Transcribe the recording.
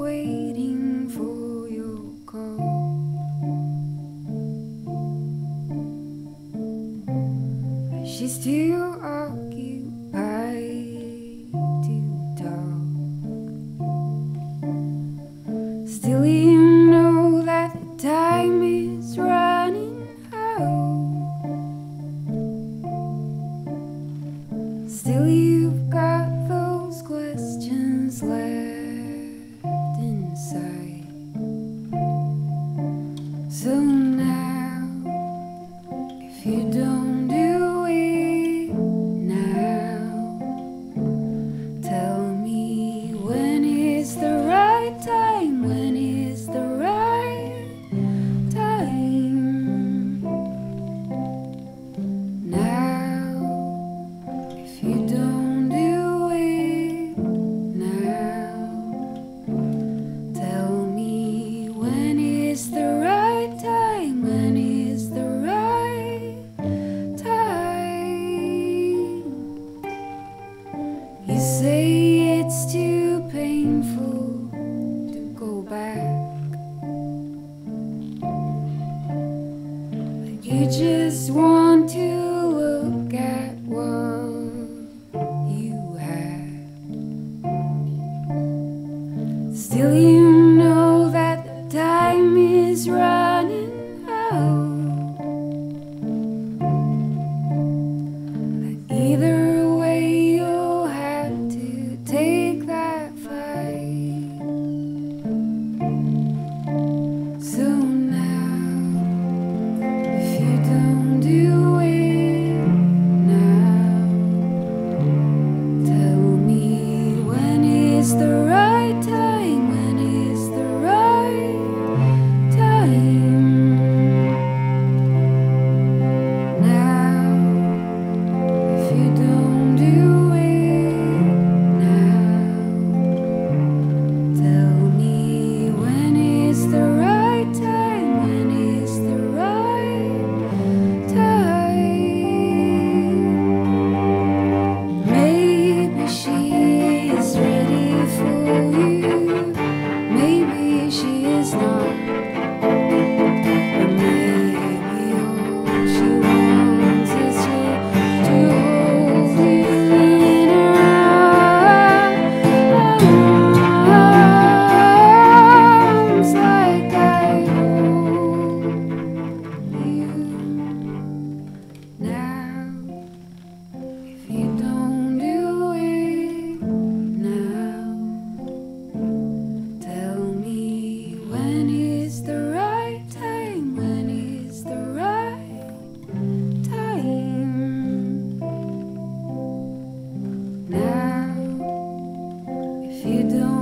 waiting for your call. She's too occupied to talk. Still, you know that the time is running out. Still, you've say it's too painful to go back. You just want to If you don't